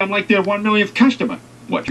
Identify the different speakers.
Speaker 1: I'm like their one millionth customer. What?